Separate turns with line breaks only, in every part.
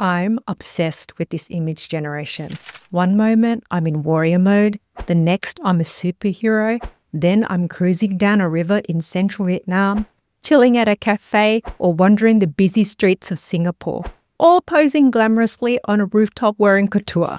I'm obsessed with this image generation. One moment I'm in warrior mode, the next I'm a superhero, then I'm cruising down a river in central Vietnam, chilling at a cafe, or wandering the busy streets of Singapore, or posing glamorously on a rooftop wearing couture.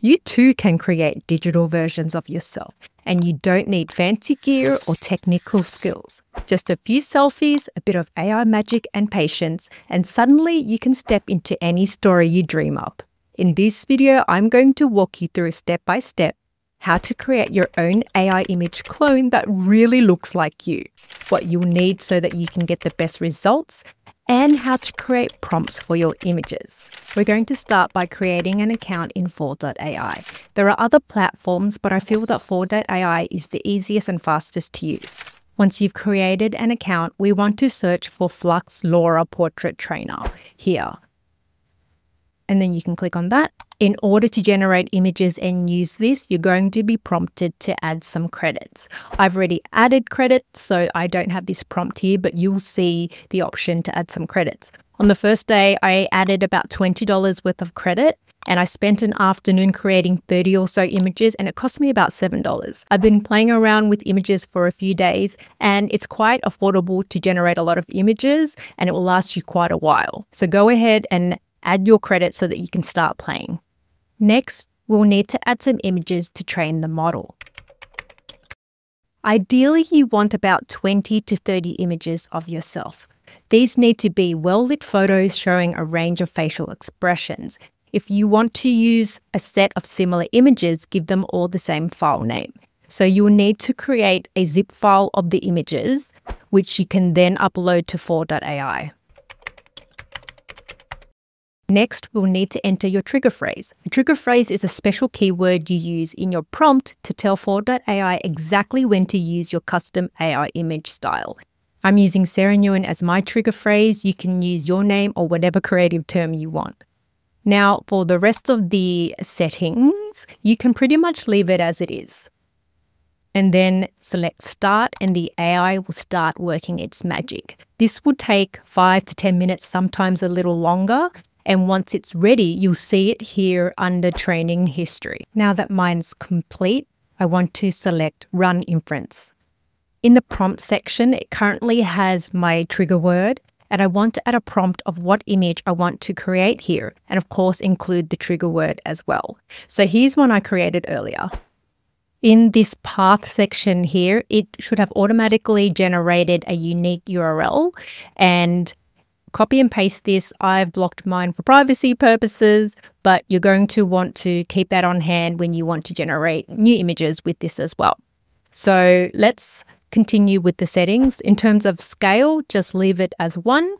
You too can create digital versions of yourself, and you don't need fancy gear or technical skills. Just a few selfies, a bit of AI magic, and patience, and suddenly you can step into any story you dream up. In this video, I'm going to walk you through step by step how to create your own AI image clone that really looks like you, what you'll need so that you can get the best results, and how to create prompts for your images. We're going to start by creating an account in Fal.ai. There are other platforms, but I feel that Fal.ai is the easiest and fastest to use. Once you've created an account, we want to search for Flux LoRA Portrait Trainer here. And then you can click on that in order to generate images and use this, you're going to be prompted to add some credits. I've already added credits, so I don't have this prompt here, but you'll see the option to add some credits. On the first day, I added about $20 worth of credit and I spent an afternoon creating 30 or so images and it cost me about $7. I've been playing around with images for a few days and it's quite affordable to generate a lot of images and it will last you quite a while. So go ahead and add your credit so that you can start playing. Next, we'll need to add some images to train the model. Ideally, you want about 20 to 30 images of yourself. These need to be well-lit photos showing a range of facial expressions. If you want to use a set of similar images, give them all the same file name. So you will need to create a zip file of the images, which you can then upload to Fal.ai. Next, we'll need to enter your trigger phrase. A trigger phrase is a special keyword you use in your prompt to tell Fal.ai exactly when to use your custom AI image style. I'm using Sara Nguyen as my trigger phrase. You can use your name or whatever creative term you want. Now, for the rest of the settings, you can pretty much leave it as it is. And then select start and the AI will start working its magic. This will take five to 10 minutes, sometimes a little longer, and once it's ready, you'll see it here under training history. Now that mine's complete, I want to select run inference. In the prompt section, it currently has my trigger word and I want to add a prompt of what image I want to create here and of course include the trigger word as well. So here's one I created earlier. In this path section here, it should have automatically generated a unique URL and copy and paste this. I've blocked mine for privacy purposes, but you're going to want to keep that on hand when you want to generate new images with this as well. So let's continue with the settings. In terms of scale, just leave it as one.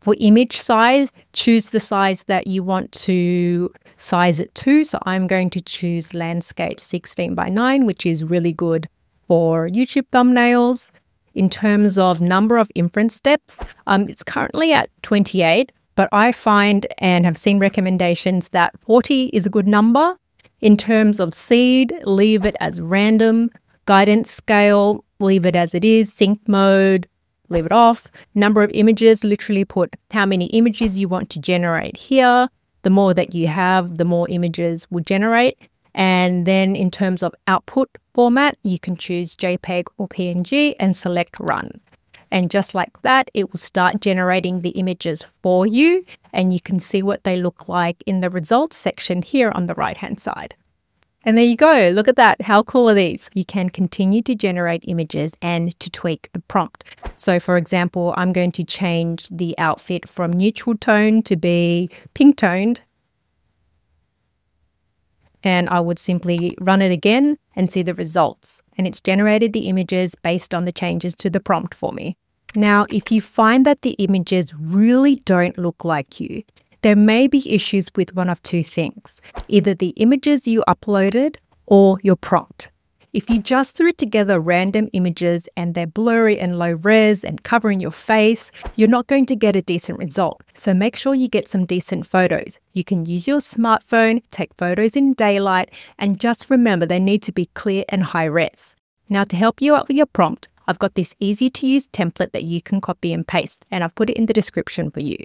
For image size, choose the size that you want to size it to. So I'm going to choose landscape 16 by 9, which is really good for YouTube thumbnails. In terms of number of inference steps, um, it's currently at 28, but I find and have seen recommendations that 40 is a good number. In terms of seed, leave it as random. Guidance scale, leave it as it is. Sync mode, leave it off. Number of images, literally put how many images you want to generate here. The more that you have, the more images will generate. And then in terms of output format, you can choose JPEG or PNG and select run. And just like that, it will start generating the images for you and you can see what they look like in the results section here on the right hand side. And there you go. Look at that. How cool are these? You can continue to generate images and to tweak the prompt. So for example, I'm going to change the outfit from neutral tone to be pink toned and I would simply run it again and see the results. And it's generated the images based on the changes to the prompt for me. Now, if you find that the images really don't look like you, there may be issues with one of two things either the images you uploaded or your prompt. If you just threw together random images and they're blurry and low res and covering your face, you're not going to get a decent result. So make sure you get some decent photos. You can use your smartphone, take photos in daylight, and just remember they need to be clear and high res. Now to help you out with your prompt, I've got this easy to use template that you can copy and paste, and I've put it in the description for you.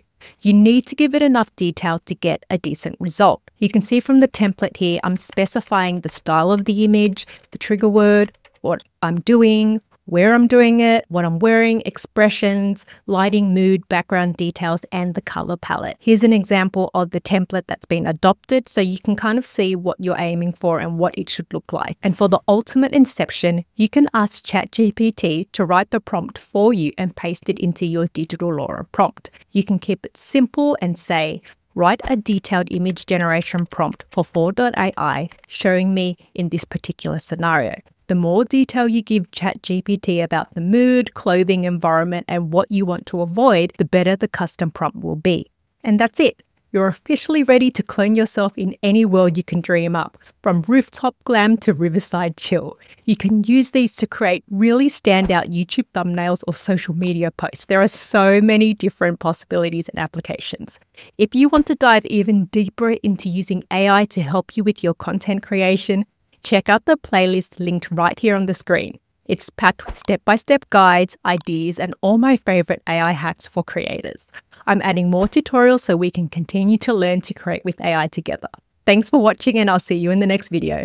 You need to give it enough detail to get a decent result. You can see from the template here, I'm specifying the style of the image, the trigger word, what I'm doing, where I'm doing it, what I'm wearing, expressions, lighting, mood, background details, and the color palette. Here's an example of the template that's been adopted so you can kind of see what you're aiming for and what it should look like. And for the ultimate inception, you can ask ChatGPT to write the prompt for you and paste it into your digital LoRA prompt. You can keep it simple and say, write a detailed image generation prompt for Fal.ai showing me in this particular scenario. The more detail you give ChatGPT about the mood, clothing, environment, and what you want to avoid, the better the custom prompt will be. And that's it. You're officially ready to clone yourself in any world you can dream up, from rooftop glam to riverside chill. You can use these to create really standout YouTube thumbnails or social media posts. There are so many different possibilities and applications. If you want to dive even deeper into using AI to help you with your content creation, check out the playlist linked right here on the screen. It's packed with step by step guides, ideas, and all my favorite AI hacks for creators. I'm adding more tutorials so we can continue to learn to create with AI together. Thanks for watching, and I'll see you in the next video.